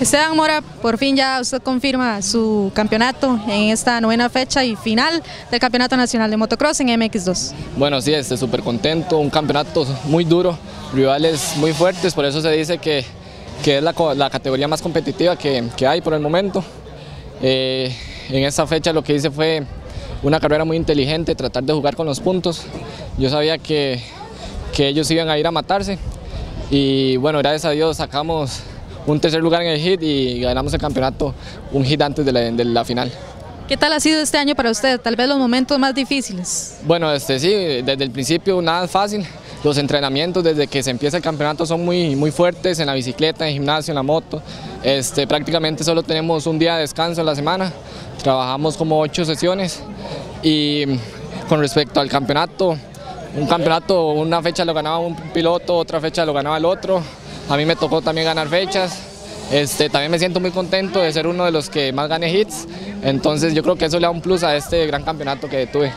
Esteban Mora, por fin ya usted confirma su campeonato en esta novena fecha y final del Campeonato Nacional de Motocross en MX2. Bueno, sí, estoy súper contento, un campeonato muy duro, rivales muy fuertes, por eso se dice que, que es la, categoría más competitiva que, que hay por el momento. Eh, en esta fecha lo que hice fue una carrera muy inteligente, tratar de jugar con los puntos. Yo sabía que, que ellos iban a ir a matarse y bueno, gracias a Dios sacamos un tercer lugar en el hit y ganamos el campeonato un hit antes de la, de la, final. ¿Qué tal ha sido este año para usted? Tal vez los momentos más difíciles. Bueno, este, sí, desde el principio nada es fácil. Los entrenamientos desde que se empieza el campeonato son muy, muy fuertes en la bicicleta, en el gimnasio, en la moto. Este, prácticamente solo tenemos un día de descanso en la semana. Trabajamos como ocho sesiones y con respecto al campeonato, un campeonato, una fecha lo ganaba un piloto, otra fecha lo ganaba el otro. A mí me tocó también ganar fechas. Este, también me siento muy contento de ser uno de los que más gane hits. Entonces yo creo que eso le da un plus a este gran campeonato que tuve.